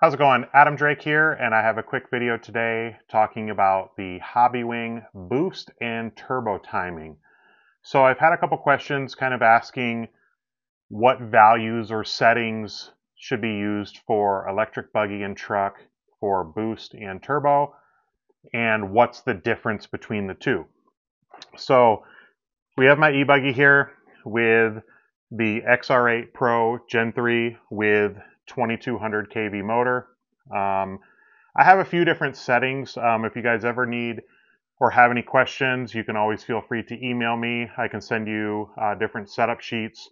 How's it going? Adam Drake here, and I have a quick video today talking about the Hobbywing boost and turbo timing. So I've had a couple questions kind of asking what values or settings should be used for electric buggy and truck for boost and turbo, and what's the difference between the two. So we have my e-buggy here with the XR8 Pro Gen 3 with 2200 kV motor. Um, I have a few different settings. Um, if you guys ever need or have any questions, you can always feel free to email me. I can send you uh, different setup sheets.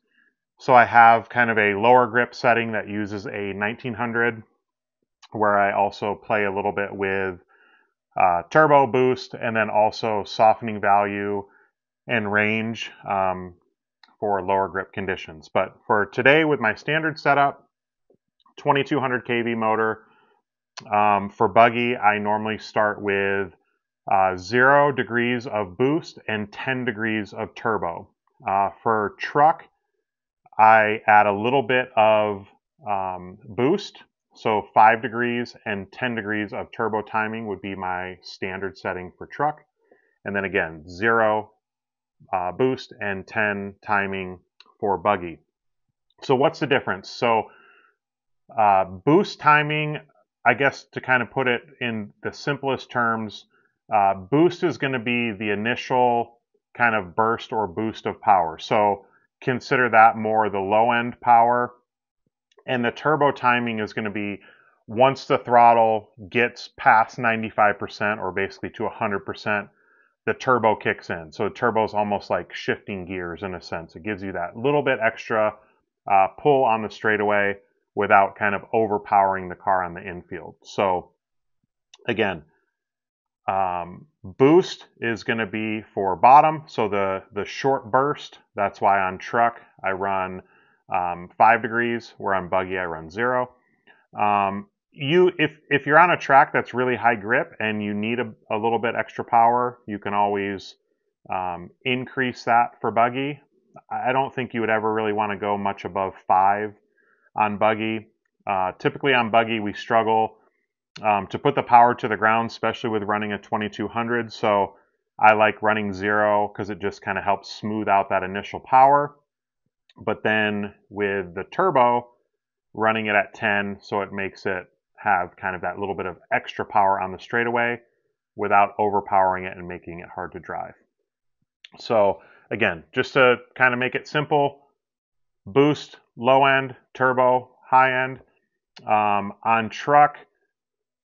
So I have kind of a lower grip setting that uses a 1900 where I also play a little bit with uh, turbo boost and then also softening value and range um, for lower grip conditions. But for today with my standard setup, 2200 kV motor. Um, for buggy, I normally start with uh, 0 degrees of boost and 10 degrees of turbo. Uh, for truck, I add a little bit of um, boost, so 5 degrees and 10 degrees of turbo timing would be my standard setting for truck. And then again, 0 uh, boost and 10 timing for buggy. So what's the difference? So uh, boost timing, I guess to kind of put it in the simplest terms, uh, boost is going to be the initial kind of burst or boost of power. So consider that more the low end power. And the turbo timing is going to be once the throttle gets past 95% or basically to 100%, the turbo kicks in. So the turbo is almost like shifting gears in a sense. It gives you that little bit extra uh, pull on the straightaway without kind of overpowering the car on the infield. So again, um, boost is going to be for bottom. So the, the short burst, that's why on truck I run um, five degrees, where on buggy I run zero. Um, you, if, if you're on a track that's really high grip and you need a, a little bit extra power, you can always um, increase that for buggy. I don't think you would ever really want to go much above five on buggy. Uh, typically on buggy, we struggle um, to put the power to the ground, especially with running a 2200. So I like running zero because it just kind of helps smooth out that initial power. But then with the turbo, running it at 10, so it makes it have kind of that little bit of extra power on the straightaway without overpowering it and making it hard to drive. So again, just to kind of make it simple, boost, low end, turbo, high end. Um, on truck,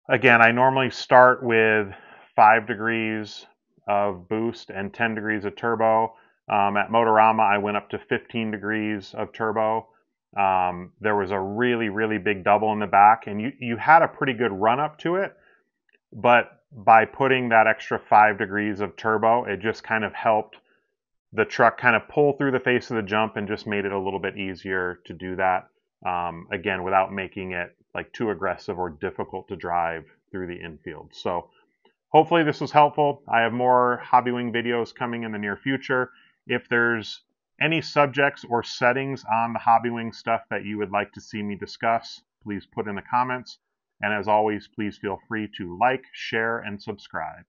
again, I normally start with 5 degrees of boost and 10 degrees of turbo. Um, at Motorama, I went up to 15 degrees of turbo. Um, there was a really, really big double in the back, and you, you had a pretty good run up to it. But by putting that extra 5 degrees of turbo, it just kind of helped the truck kind of pull through the face of the jump and just made it a little bit easier to do that. Um, again, without making it like too aggressive or difficult to drive through the infield. So hopefully this was helpful. I have more Hobbywing videos coming in the near future. If there's any subjects or settings on the Hobbywing stuff that you would like to see me discuss, please put in the comments. And as always, please feel free to like, share, and subscribe.